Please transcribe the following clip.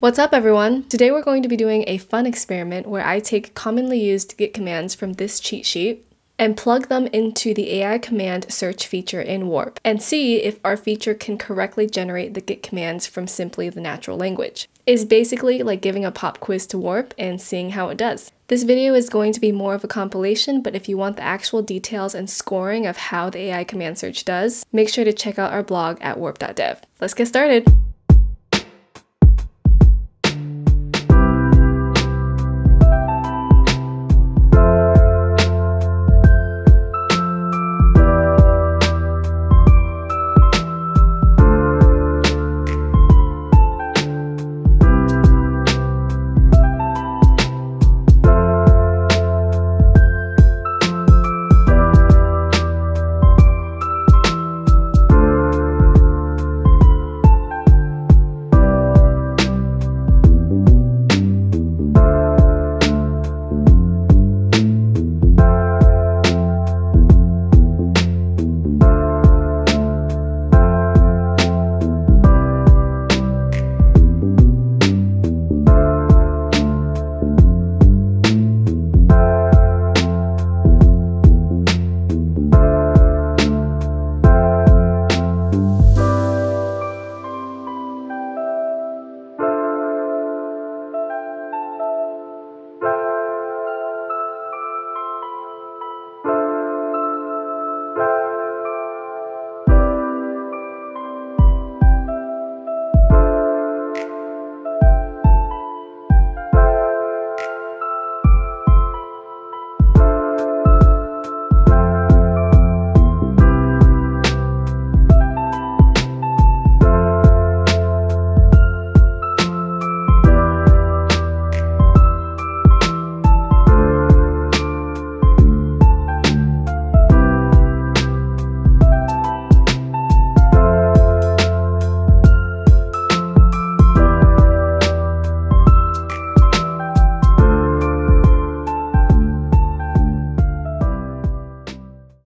What's up everyone? Today we're going to be doing a fun experiment where I take commonly used Git commands from this cheat sheet and plug them into the AI command search feature in Warp and see if our feature can correctly generate the Git commands from simply the natural language. It's basically like giving a pop quiz to Warp and seeing how it does. This video is going to be more of a compilation, but if you want the actual details and scoring of how the AI command search does, make sure to check out our blog at warp.dev. Let's get started!